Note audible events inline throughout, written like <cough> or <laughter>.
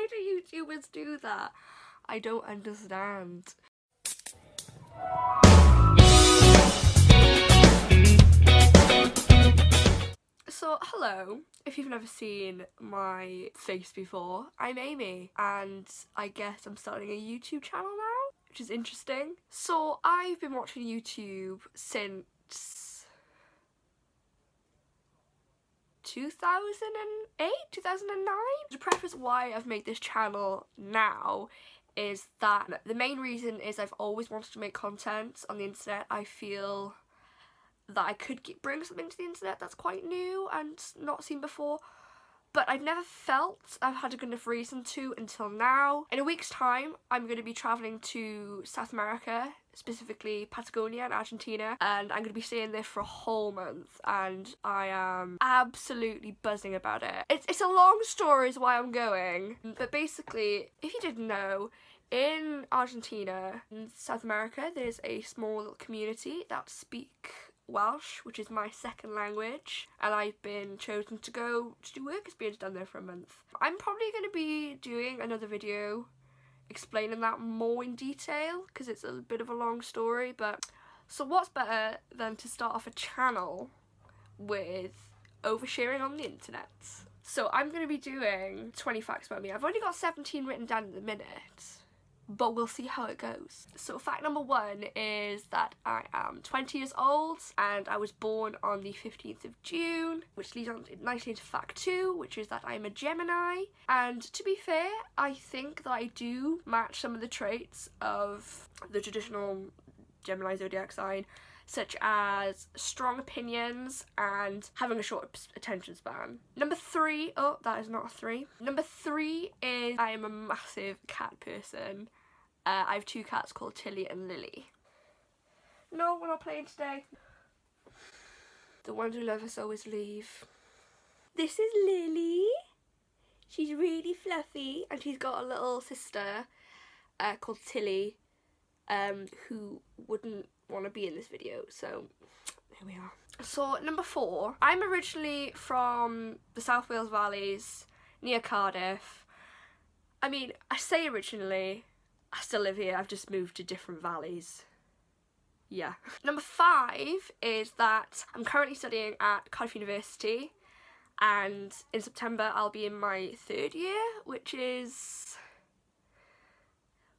Why do YouTubers do that? I don't understand. So, hello. If you've never seen my face before, I'm Amy, and I guess I'm starting a YouTube channel now, which is interesting. So, I've been watching YouTube since 2008, 2009? To preface why I've made this channel now is that the main reason is I've always wanted to make content on the internet. I feel that I could get, bring something to the internet that's quite new and not seen before but I've never felt I've had a good enough reason to until now. In a week's time I'm going to be travelling to South America, specifically Patagonia and Argentina and I'm going to be staying there for a whole month and I am absolutely buzzing about it. It's, it's a long story is why I'm going but basically if you didn't know in Argentina in South America there's a small community that speak Welsh, which is my second language, and I've been chosen to go to do work experience down there for a month. I'm probably going to be doing another video explaining that more in detail because it's a bit of a long story, but so what's better than to start off a channel with oversharing on the internet? So I'm going to be doing 20 facts about me. I've only got 17 written down at the minute but we'll see how it goes. So fact number one is that I am 20 years old and I was born on the 15th of June, which leads on nicely into fact two, which is that I'm a Gemini. And to be fair, I think that I do match some of the traits of the traditional Gemini zodiac sign such as strong opinions and having a short attention span. Number three, oh, that is not a three. Number three is I am a massive cat person. Uh, I have two cats called Tilly and Lily. No, we're not playing today. The ones who love us always leave. This is Lily. She's really fluffy and she's got a little sister uh, called Tilly um, who wouldn't want to be in this video. So here we are. So number four, I'm originally from the South Wales Valleys near Cardiff. I mean, I say originally, I still live here, I've just moved to different valleys. Yeah. <laughs> Number five is that I'm currently studying at Cardiff University and in September I'll be in my third year, which is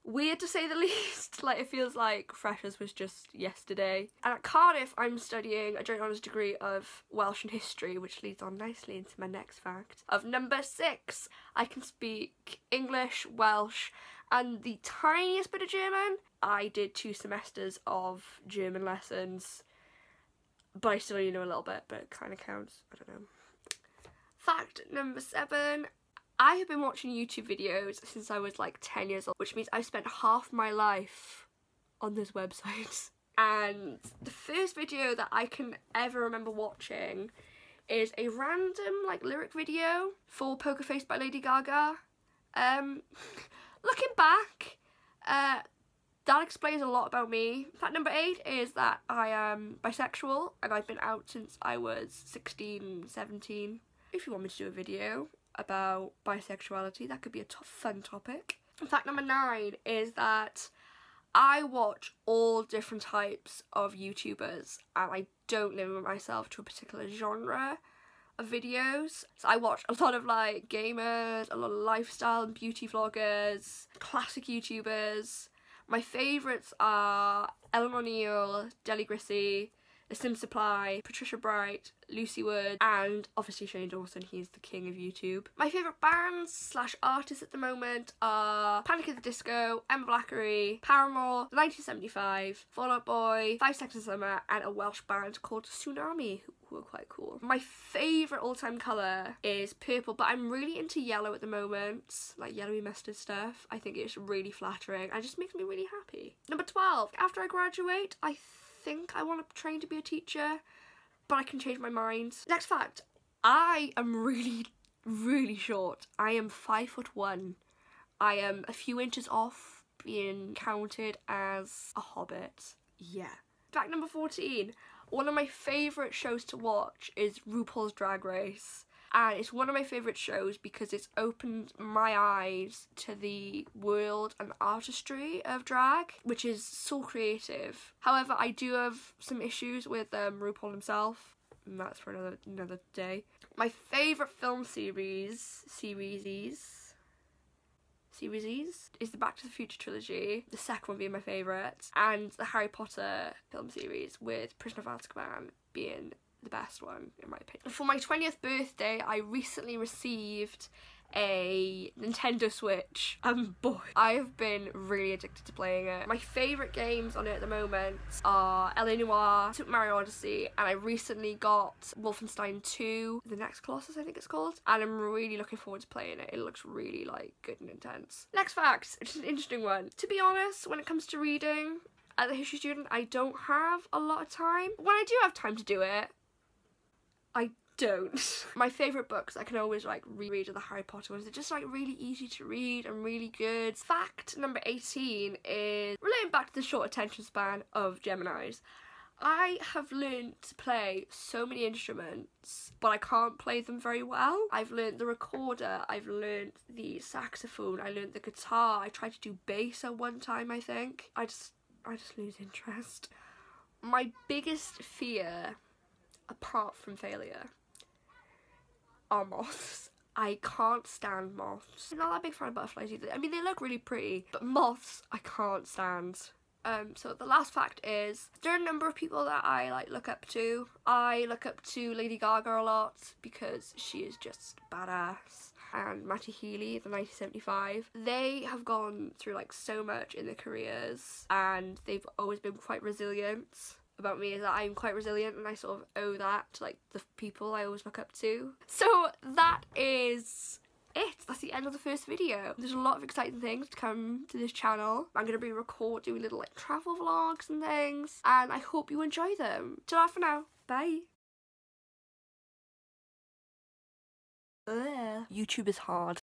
weird to say the <laughs> least. like it feels like freshers was just yesterday. And at Cardiff I'm studying a joint honours degree of Welsh and history which leads on nicely into my next fact. Of number six, I can speak English, Welsh and the tiniest bit of German. I did two semesters of German lessons, but I still only know a little bit, but it kind of counts. I don't know. Fact number seven. I have been watching YouTube videos since I was like 10 years old, which means I've spent half my life on this website. <laughs> And the first video that I can ever remember watching is a random like lyric video for Poker Face by Lady Gaga. Um, <laughs> looking back, uh, that explains a lot about me. Fact number eight is that I am bisexual and I've been out since I was 16, 17. If you want me to do a video about bisexuality, that could be a tough, fun topic. Fact number nine is that I watch all different types of YouTubers and I don't limit myself to a particular genre of videos. So I watch a lot of like gamers, a lot of lifestyle and beauty vloggers, classic YouTubers. My favourites are Eleanor Neale, Deli Grissy, the Sim Supply, Patricia Bright, Lucy Wood, and obviously Shane Dawson, he's the king of YouTube. My favourite bands slash artists at the moment are Panic at the Disco, Emma Blackery, Paramore, 1975, Fall Out Boy, Five Seconds of Summer, and a Welsh band called Swnami, who are quite cool. My favourite all-time colour is purple, but I'm really into yellow at the moment, like yellowy mustard stuff. I think it's really flattering and just makes me really happy. Number 12, after I graduate, I think I want to train to be a teacher, but I can change my mind. Next fact, I am really, really short. I am five foot one. I am a few inches off being counted as a hobbit. Yeah. Fact number 14. One of my favourite shows to watch is RuPaul's Drag Race. And it's one of my favourite shows because it's opened my eyes to the world and artistry of drag, which is so creative. However, I do have some issues with um, RuPaul himself, and that's for another another day. My favourite film series, series series is the Back to the Future trilogy, the second one being my favourite, and the Harry Potter film series with Prisoner of Azkaban being the best one in my opinion. For my 20th birthday, I recently received a Nintendo Switch and boy I have been really addicted to playing it. My favourite games on it at the moment are LA Noire, Super Mario Odyssey and I recently got Wolfenstein 2, The Next Colossus I think it's called and I'm really looking forward to playing it. It looks really like good and intense. Next fact, it's an interesting one. To be honest, when it comes to reading, as a history student, I don't have a lot of time. When I do have time to do it, I don't. <laughs> My favourite books I can always like reread are the Harry Potter ones. They're just like really easy to read and really good. Fact number 18 is relating back to the short attention span of Geminis. I have learned to play so many instruments, but I can't play them very well. I've learned the recorder, I've learned the saxophone, I learned the guitar, I tried to do bass at one time I think. I just I just lose interest. My biggest fear apart from failure are moths. I can't stand moths. I'm not that big fan of butterflies either. I mean, they look really pretty, but moths I can't stand. Um, so the last fact is there are a number of people that I like look up to. I look up to Lady Gaga a lot because she is just badass. And Matty Healy, the 1975. They have gone through like so much in their careers and they've always been quite resilient about me is that I'm quite resilient and I sort of owe that to like the people I always look up to. So that is it. That's the end of the first video. There's a lot of exciting things to come to this channel. I'm going to be record doing little like travel vlogs and things and I hope you enjoy them. ta for now. Bye. Ugh. YouTube is hard.